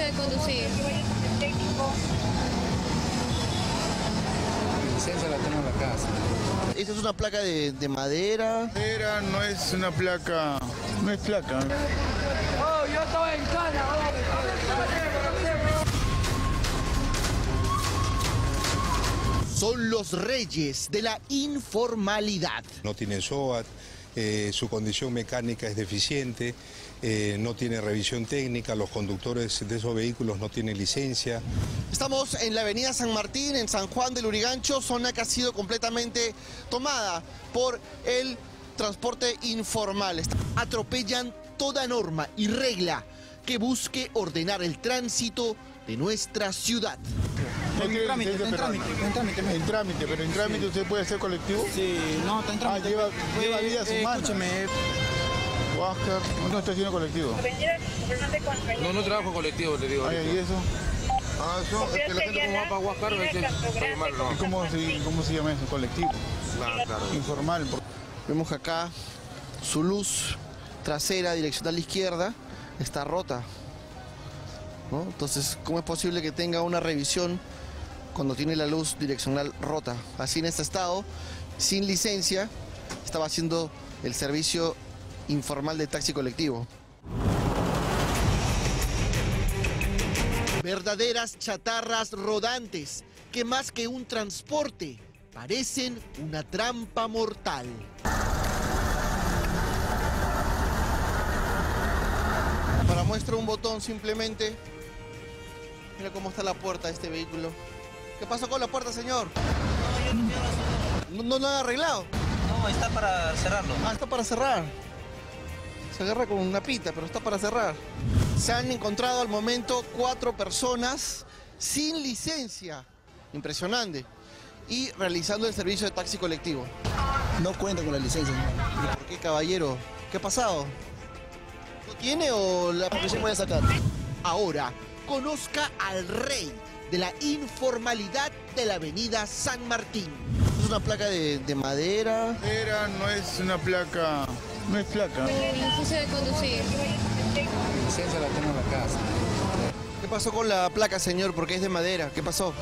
licencia de conducir. licencia la tengo en la casa. Esta es una placa de, de madera. Madera no es una placa, no es placa. Oh, yo estoy en cana. Son los reyes de la informalidad. No tienen SOAT, eh, su condición mecánica es deficiente, eh, no tiene revisión técnica, los conductores de esos vehículos no tienen licencia. Estamos en la avenida San Martín, en San Juan del Urigancho, zona que ha sido completamente tomada por el transporte informal. Atropellan toda norma y regla que busque ordenar el tránsito de nuestra ciudad. Trámite, está en trámite, está en trámite. En trámite, pero en trámite usted puede hacer colectivo. Sí, no, está en trámite. Ah, lleva- lleva Eh, vidas eh, humanas. Escúchame, Huáscar, no está haciendo colectivo. No, no trabajo colectivo, le digo. Ay, ¿Y eso? Ah, eso, es que la gente como va para Huáscar, a veces está mal, ¿no? ¿Y cómo se, cómo se llama eso? Colectivo. Claro, claro. Informal. Vemos que acá su luz trasera, dirección a la izquierda, está rota. ¿no? Entonces, ¿cómo es posible que tenga una revisión cuando tiene la luz direccional rota? Así en este estado, sin licencia, estaba haciendo el servicio informal de taxi colectivo. Verdaderas chatarras rodantes que más que un transporte parecen una trampa mortal. Para muestra un botón simplemente. Mira cómo está la puerta de este vehículo. ¿Qué pasó con la puerta, señor? No, no lo han arreglado. No, está para cerrarlo. Ah, está para cerrar. Se agarra con una pita, pero está para cerrar. Se han encontrado al momento cuatro personas sin licencia. Impresionante. Y realizando el servicio de taxi colectivo. No cuenta con la licencia. ¿Y por qué, caballero? ¿Qué ha pasado? ¿No tiene o la profesión puede sacar? Ahora, conozca al rey de la informalidad de la avenida San Martín. Es una placa de, de madera. Madera no es una placa, no es placa. Licencia de conducir. licencia la tengo en la casa. ¿Qué pasó con la placa, señor? Porque es de madera. ¿Qué pasó?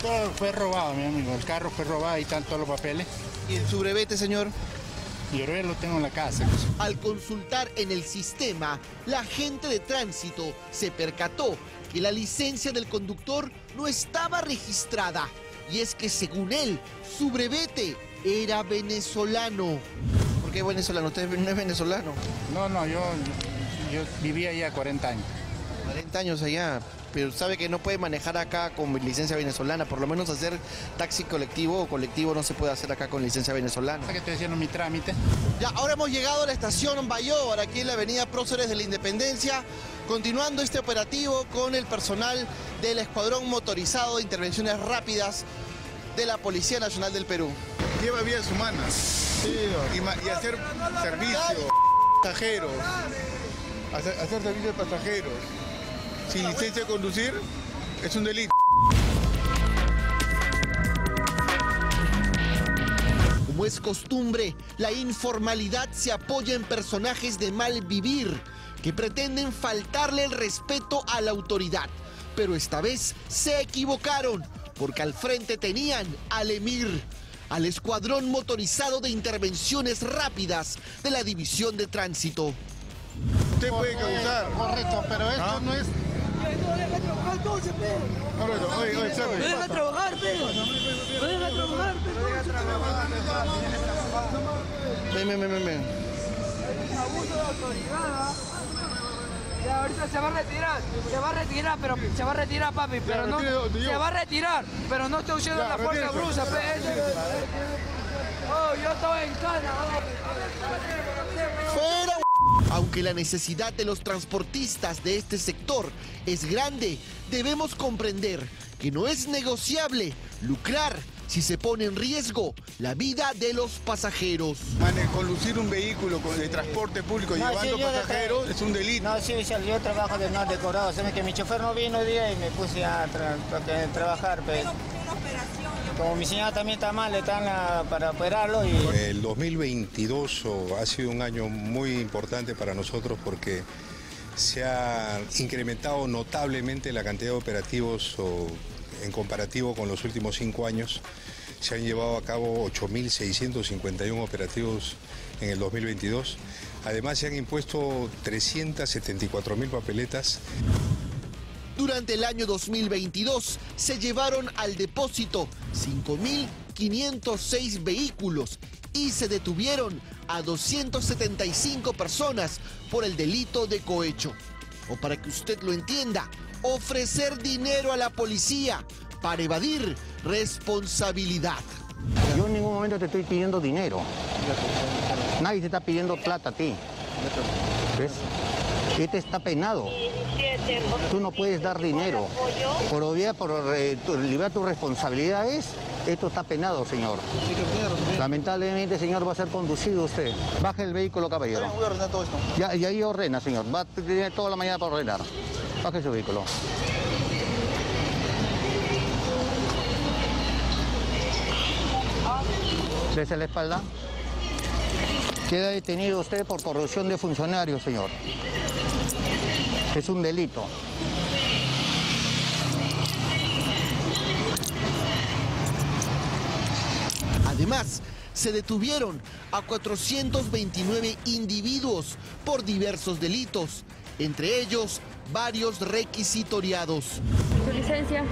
Todo fue robado, mi amigo. El carro fue robado y están todos los papeles. ¿Y su brevete, señor? Y yo lo tengo en la casa. Al consultar en el sistema, la agente de tránsito se percató que la licencia del conductor no estaba registrada. Y es que según él, su brevete era venezolano. ¿Por qué venezolano? ¿Usted no es venezolano? No, no, yo, yo vivía allá 40 años. 40 años allá, pero sabe que no puede manejar acá con licencia venezolana, por lo menos hacer taxi colectivo o colectivo no se puede hacer acá con licencia venezolana. que estoy haciendo mi trámite. Ya, ahora hemos llegado a la estación Bayor, aquí en la avenida Próceres de la Independencia, continuando este operativo con el personal del Escuadrón Motorizado de Intervenciones Rápidas de la Policía Nacional del Perú. Lleva vidas humanas. Y, ma- y hacer servicio pasajeros. Hacer, hacer servicio de pasajeros. Sin licencia de conducir es un delito. Como es costumbre, la informalidad se apoya en personajes de mal vivir que pretenden faltarle el respeto a la autoridad. Pero esta vez se equivocaron porque al frente tenían al Emir, al Escuadrón Motorizado de Intervenciones Rápidas de la División de Tránsito. Usted puede causar. Correcto, pero esto ¿Ah? no es... Correcto. Oye, oye, sabe, ¿qué Deja trabajar, pe. Deja trabajar. Ven, ven, ven, ven, ven. Abuso de autoridad. Ya, ahorita se va a retirar, se va a retirar, pero se va a retirar, papi, pero no, se va a retirar, pero no está usando la fuerza brusa, pe. Oh, yo estoy en cana. Aunque la necesidad de los transportistas de este sector es grande, debemos comprender que no es negociable lucrar si se pone en riesgo la vida de los pasajeros. Mane, conducir un vehículo con- de transporte público No, llevando sí, pasajeros es un delito. No, sí, yo trabajo de no decorado. Sabes que mi chofer no vino hoy día y me puse a tra- tra- trabajar. Pues. Como mi señora también está mal, están ah, para operarlo y... El 2022 oh, ha sido un año muy importante para nosotros porque se ha incrementado notablemente la cantidad de operativos o, en comparativo con los últimos cinco años. Se han llevado a cabo 8.651 operativos en el 2022. Además se han impuesto 374.000 papeletas. Durante el año 2022 se llevaron al depósito 5.506 vehículos y se detuvieron a 275 personas por el delito de cohecho. O para que usted lo entienda, ofrecer dinero a la policía para evadir responsabilidad. Yo en ningún momento te estoy pidiendo dinero. Nadie te está pidiendo plata a ti. ¿Ves? Este está penado. Tú no puedes dar dinero. Por obviar, por eh, tu- liberar tus responsabilidades, esto está penado, señor. Lamentablemente, señor, va a ser conducido usted. Baje el vehículo, caballero. Voy a ordenar todo esto. Ya, y ahí ordena, señor. Va a tener toda la mañana para ordenar. Baje su vehículo. Dese la espalda. Queda detenido usted por corrupción de funcionarios, señor. Es un delito. Además, se detuvieron a 429 individuos por diversos delitos, entre ellos varios requisitoriados. ¿Su licencia?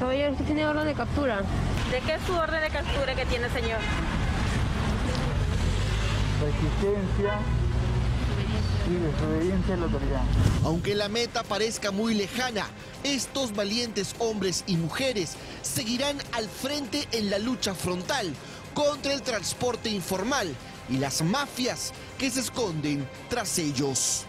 Caballero, usted tiene orden de captura. ¿De qué es su orden de captura que tiene, señor? Resistencia a la autoridad. Aunque la meta parezca muy lejana, estos valientes hombres y mujeres seguirán al frente en la lucha frontal contra el transporte informal y las mafias que se esconden tras ellos.